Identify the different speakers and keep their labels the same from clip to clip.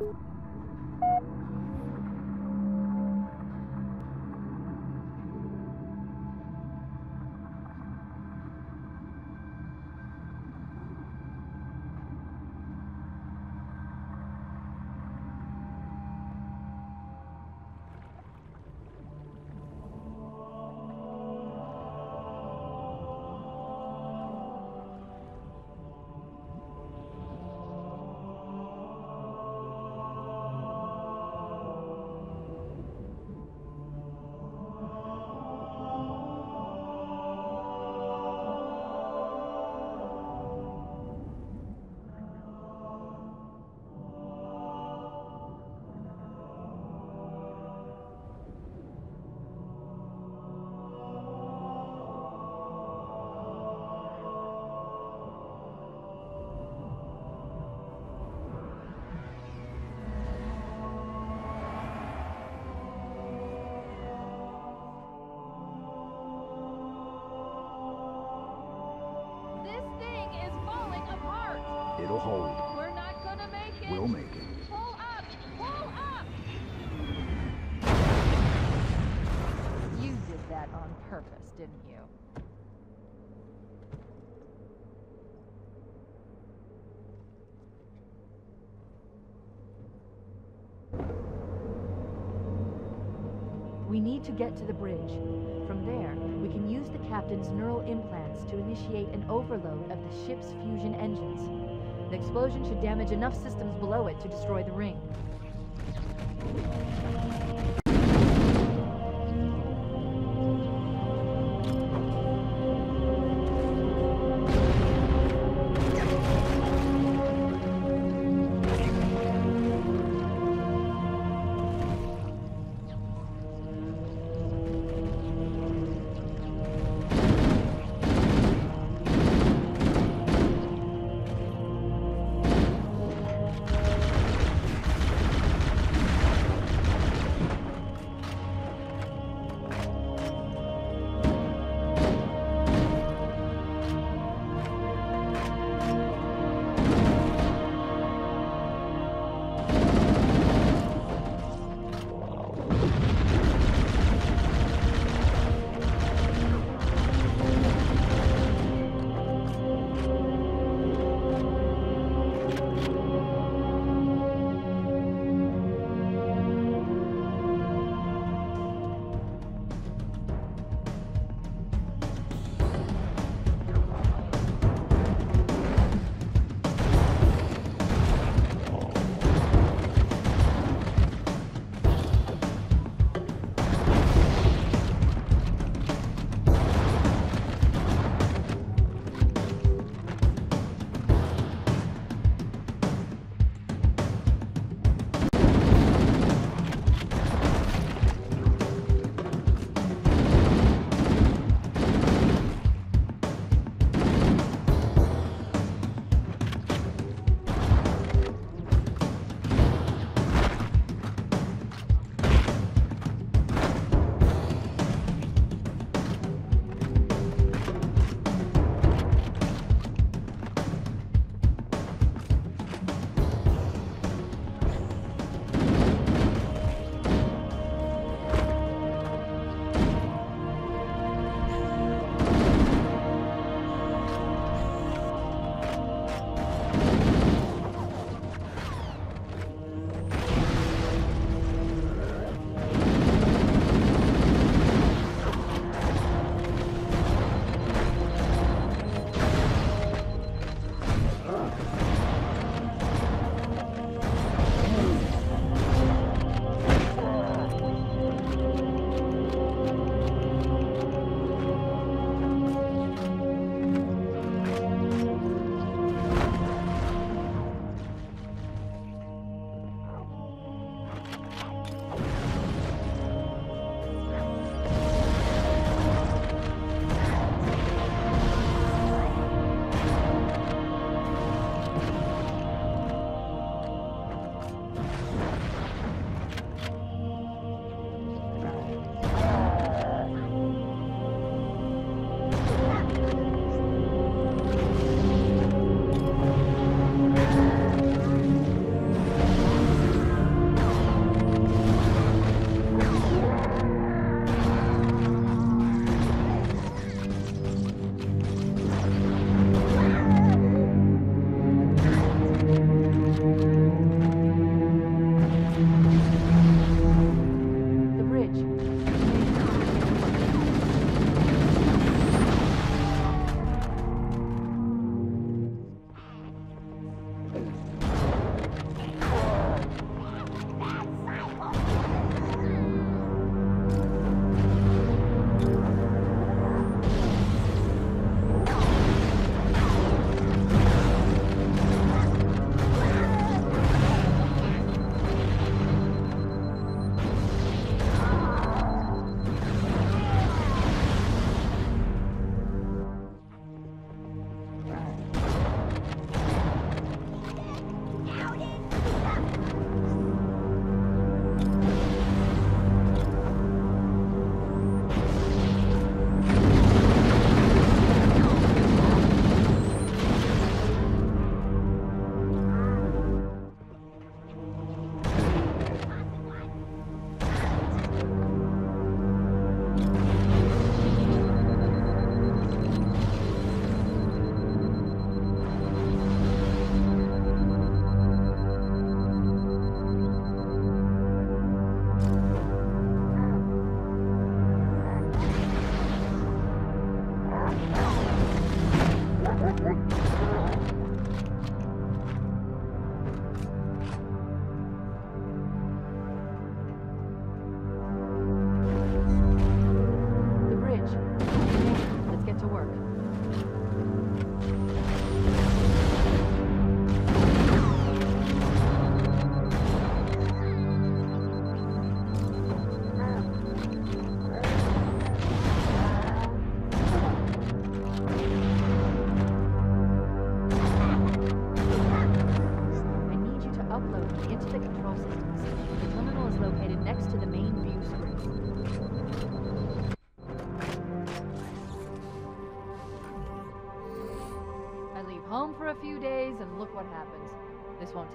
Speaker 1: This
Speaker 2: It'll hold.
Speaker 1: We're not gonna make it.
Speaker 2: We'll make it.
Speaker 1: Pull up! Pull up! You did that on purpose, didn't you?
Speaker 3: We need to get to the bridge. From there, we can use the captain's neural implants to initiate an overload of the ship's fusion engines. The explosion should damage enough systems below it to destroy the ring.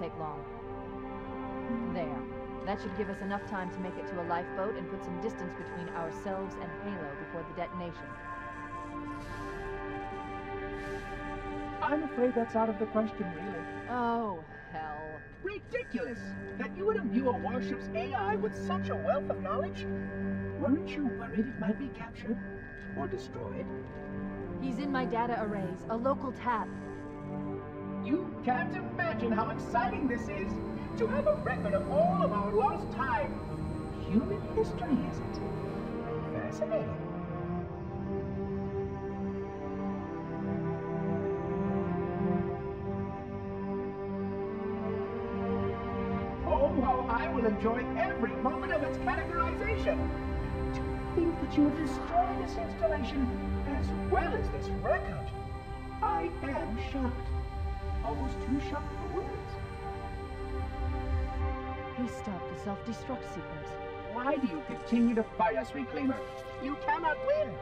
Speaker 3: Take long. There. That should give us enough time to make it to a lifeboat and put some distance between ourselves and Halo before the detonation.
Speaker 2: I'm afraid that's out of the question, really.
Speaker 3: Oh, hell.
Speaker 2: Ridiculous! That you would imbue a warship's AI with such a wealth of knowledge? Weren't you worried it might be captured? Or destroyed?
Speaker 3: He's in my data arrays, a local tap.
Speaker 2: You can't imagine how exciting this is! To have a record of all of our lost time! Human history, isn't it? Fascinating. Oh, how I will enjoy every moment of its categorization! To think that you have destroyed this installation as well as this record! I am shocked. Almost too shocked for words.
Speaker 3: He stopped the self-destruct sequence.
Speaker 2: Why do you continue to fight us, Reclaimer? You cannot win.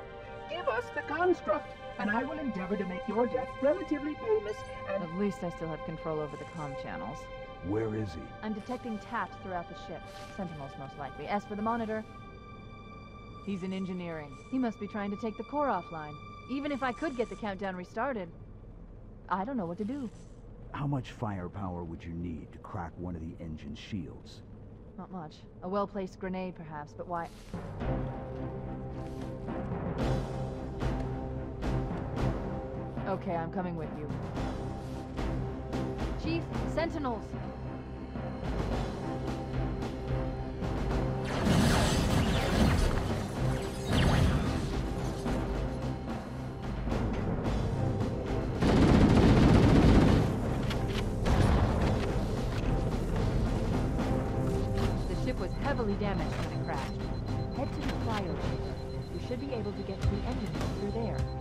Speaker 2: Give us the construct, and I will endeavor to make your death relatively painless and
Speaker 3: At least I still have control over the comm channels.
Speaker 4: Where is he?
Speaker 3: I'm detecting taps throughout the ship. Sentinels, most likely. As for the monitor, he's in engineering. He must be trying to take the core offline. Even if I could get the countdown restarted, I don't know what to do.
Speaker 4: How much firepower would you need to crack one of the engine's shields?
Speaker 3: Not much. A well-placed grenade, perhaps, but why? Okay, I'm coming with you. Chief, Sentinels! Damaged when it crashed. Head to the cryo chamber. You should be able to get to the engine room through there.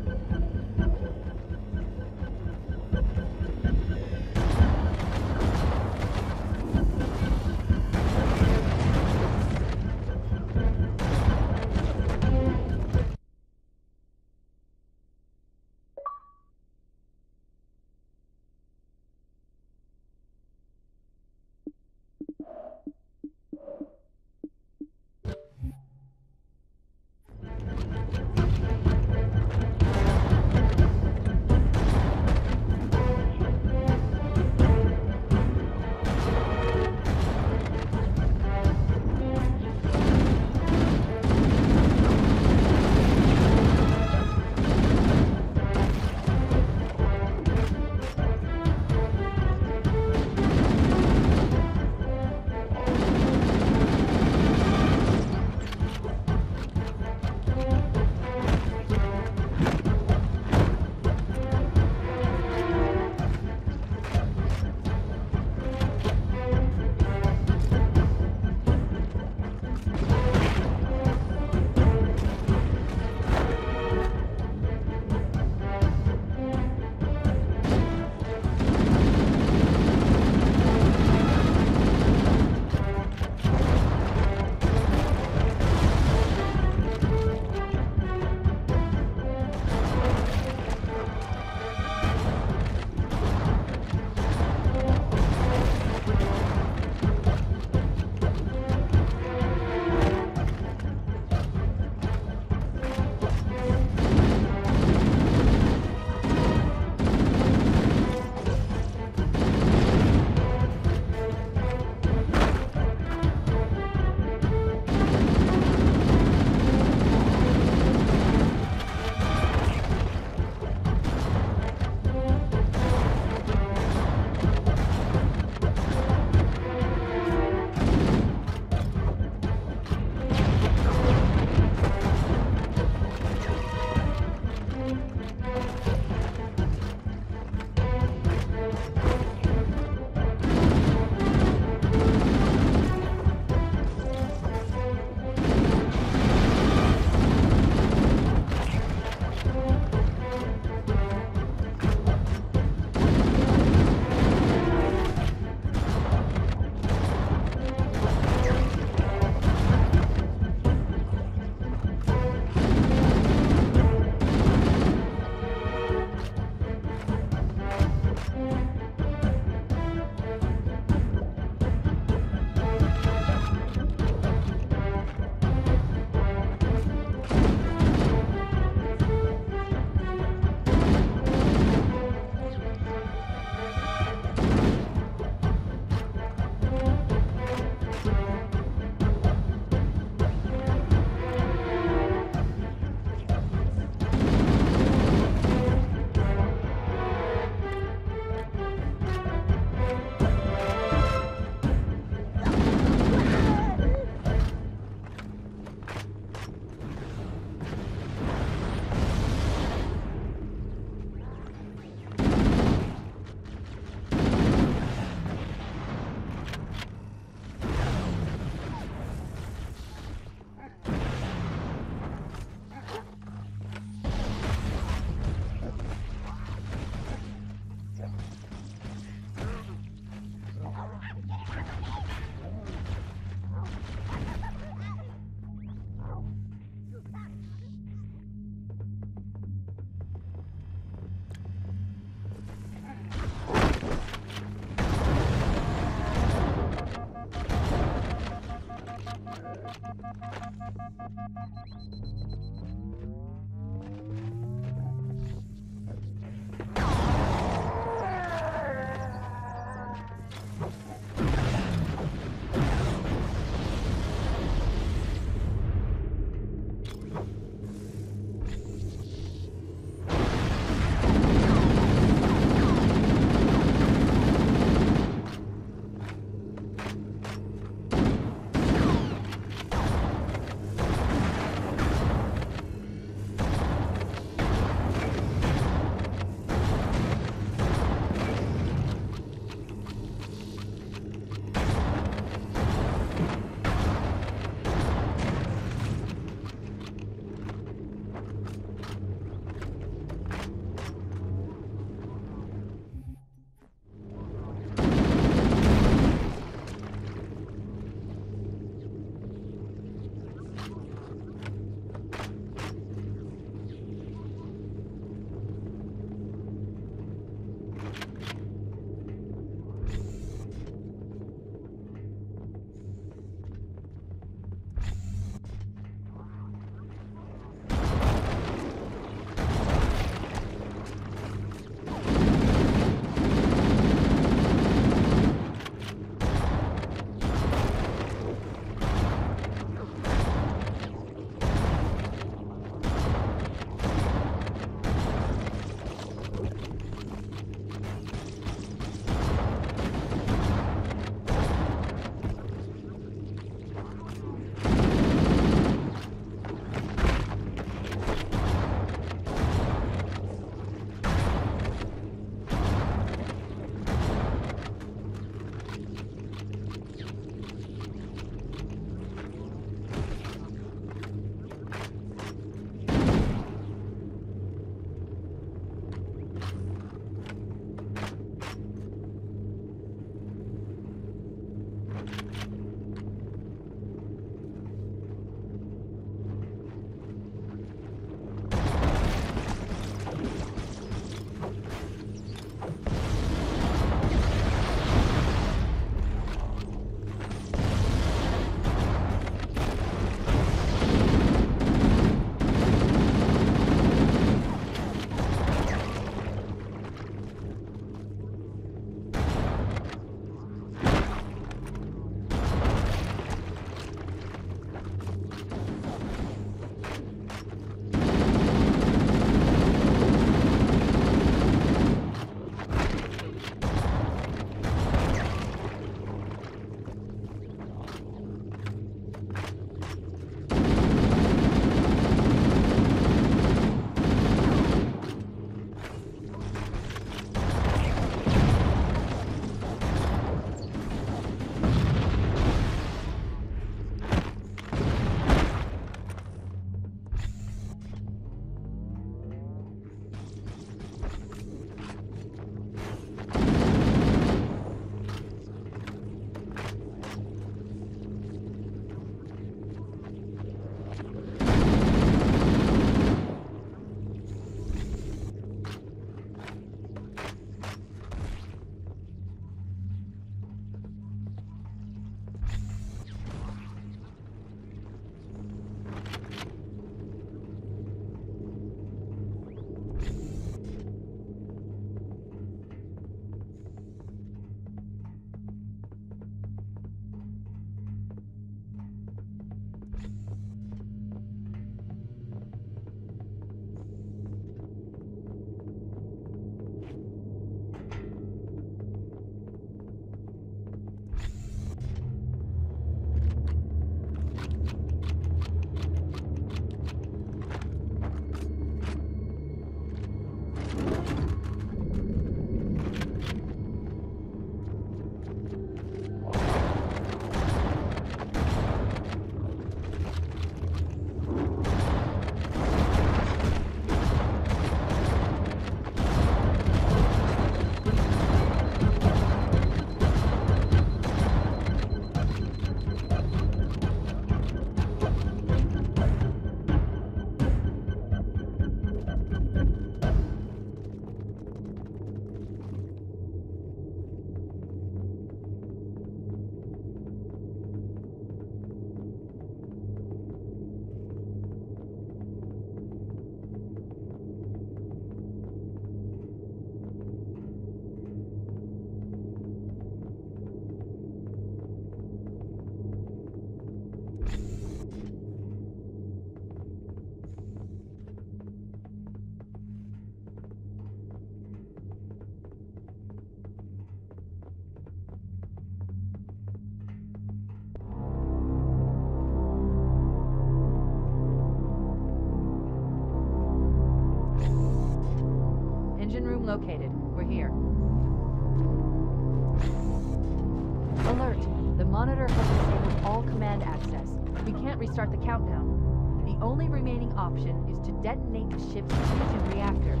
Speaker 3: Option is to detonate the ship's fusion reactors.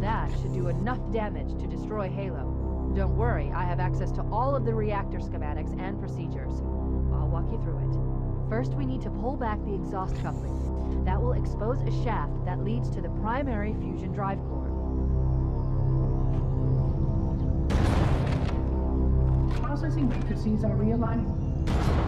Speaker 3: That should do enough damage to destroy Halo. Don't worry, I have access to all of the reactor schematics and procedures. I'll walk you through it. First, we need to pull back the exhaust coupling. That will expose a shaft that leads to the primary fusion drive core.
Speaker 2: Processing matrices are realigning.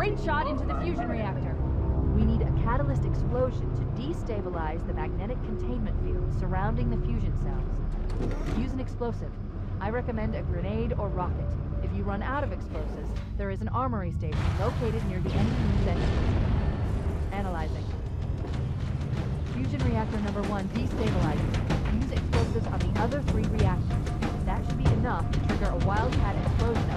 Speaker 3: Straight shot into the fusion reactor. We need a catalyst explosion to destabilize the magnetic containment field surrounding the fusion cells. Use an explosive. I recommend a grenade or rocket. If you run out of explosives, there is an armory station located near the engine. Analyzing. Fusion reactor number one destabilizes. Use explosives on the other three reactors. That should be enough to trigger a wildcat explosion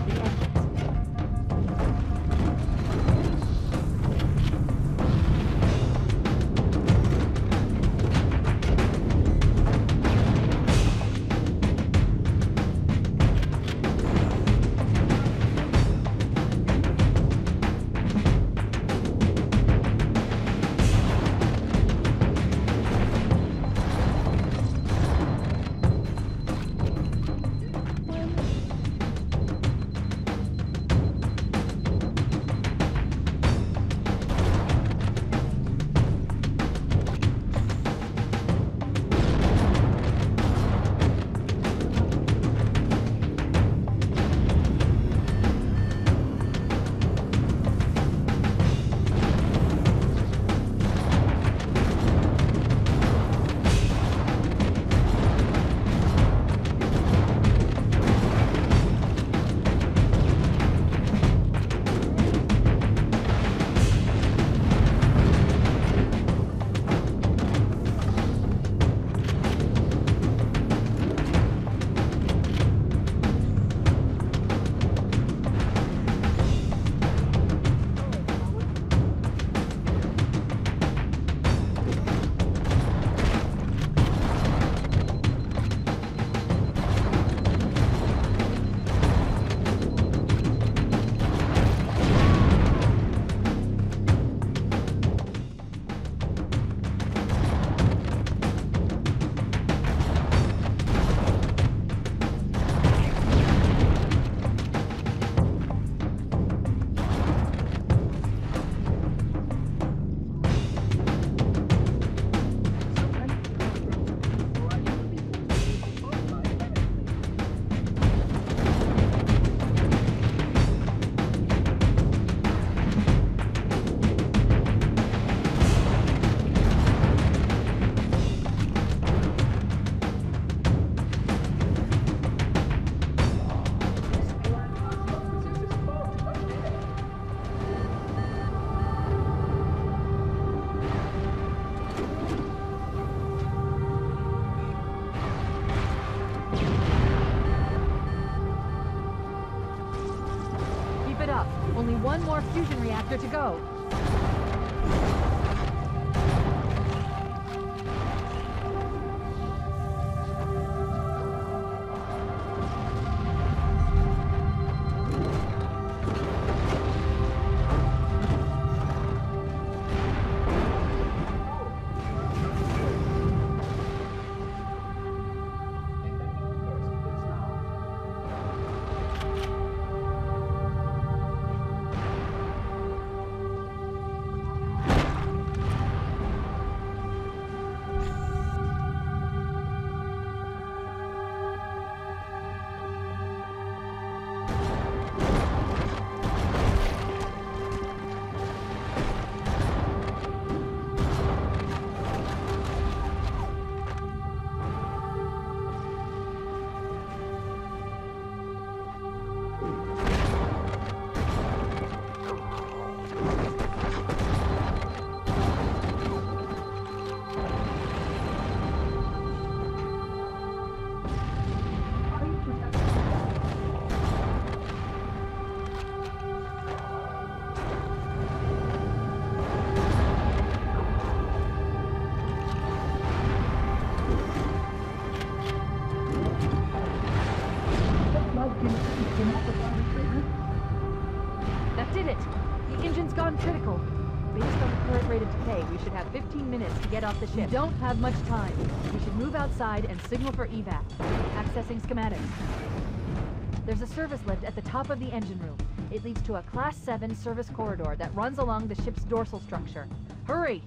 Speaker 3: to go. That did it! The engine's gone critical. Based on the current rate of decay, we should have 15 minutes to get off the ship. We don't have much time. We should move outside and signal for evac. Accessing schematics. There's a service lift at the top of the engine room. It leads to a Class 7 service corridor that runs along the ship's dorsal structure. Hurry!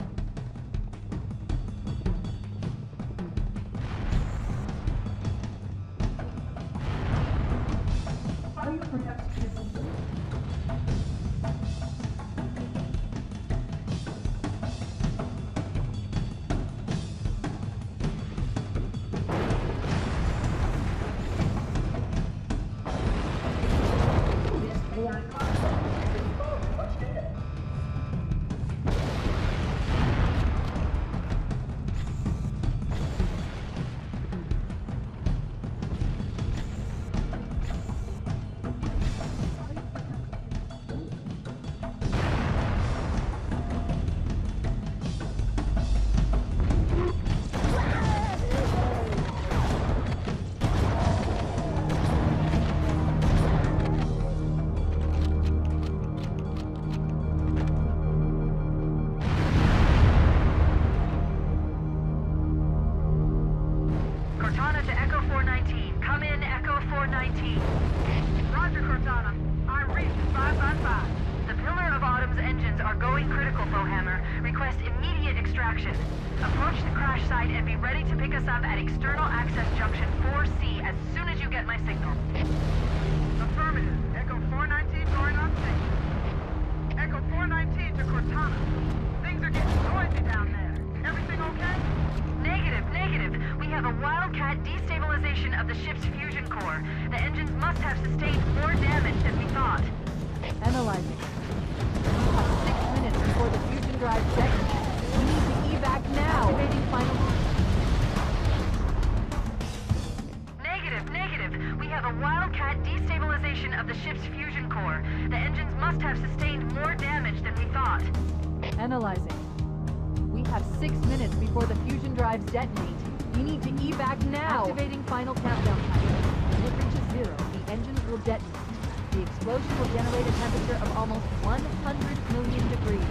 Speaker 5: The
Speaker 3: explosion will generate a temperature of almost 100 million degrees.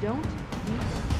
Speaker 3: Don't eat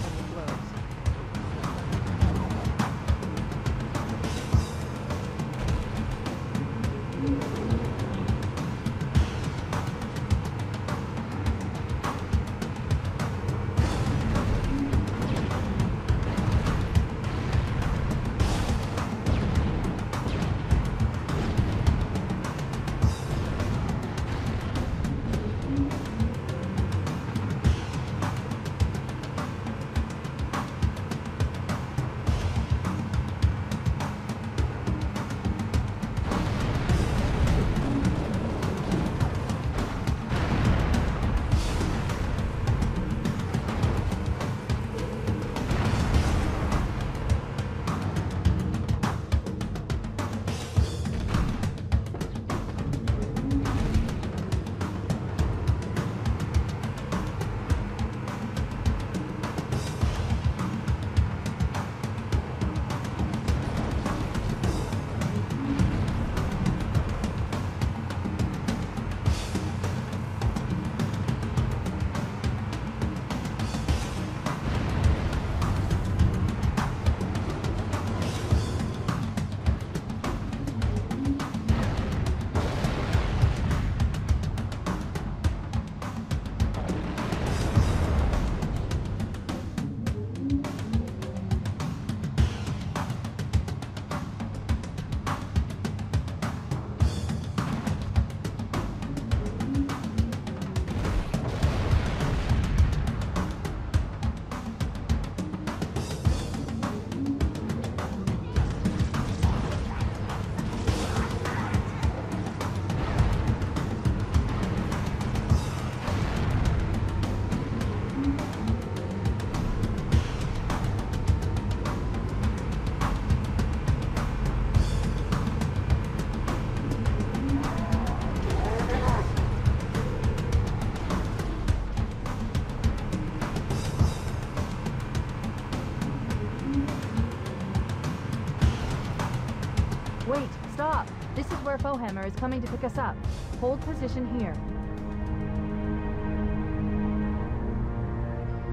Speaker 3: Empire Foehammer is coming to pick us up. Hold position here.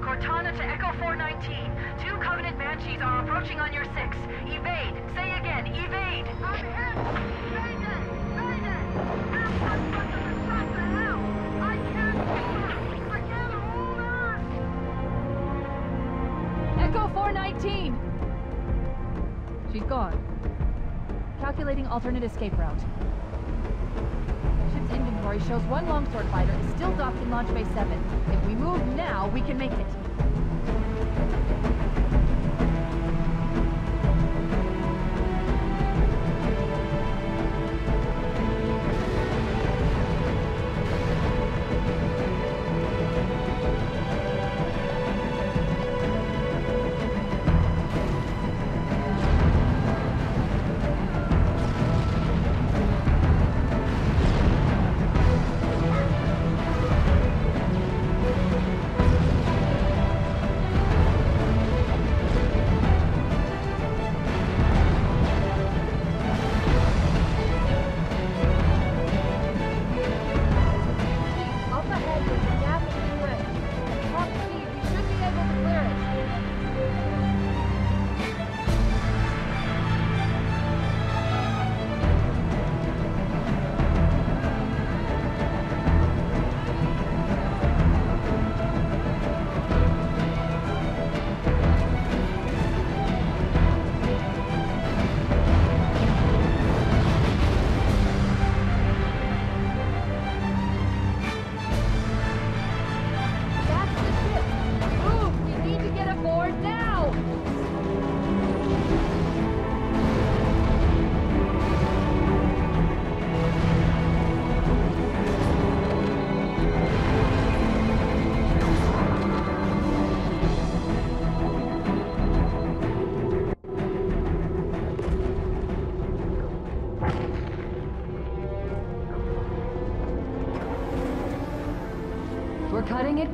Speaker 5: Cortana to Echo 419. Two Covenant Banshees are approaching on your six. Evade. Say again, evade. I'm shot hell. I can't hold her. I can't hold her.
Speaker 3: Echo 419! She's gone. Calculating alternate escape route. Ship's inventory shows one longsword fighter is still docked in Launch Bay 7. If we move now, we can make it.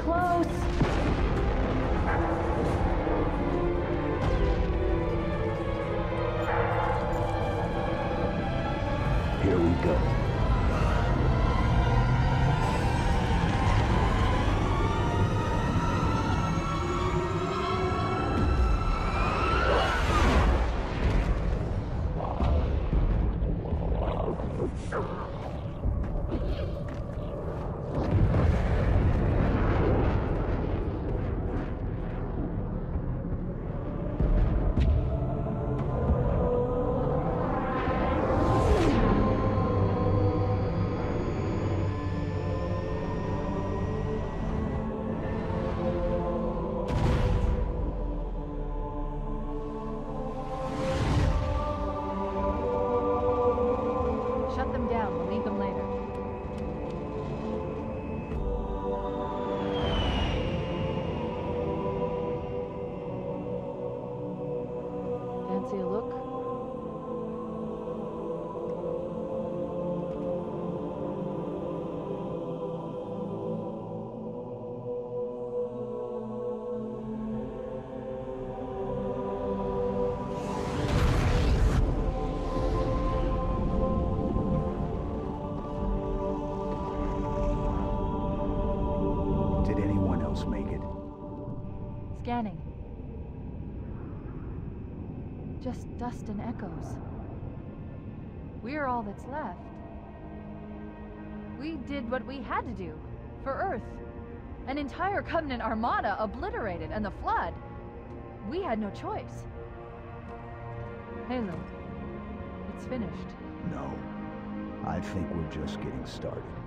Speaker 3: Close!
Speaker 4: Here we go.
Speaker 3: Scanning. Just dust and echoes. We're all that's left. We did what we had to do. For Earth. An entire Covenant armada obliterated, and the Flood. We had no choice. Halo. It's finished.
Speaker 4: No. I think we're just getting started.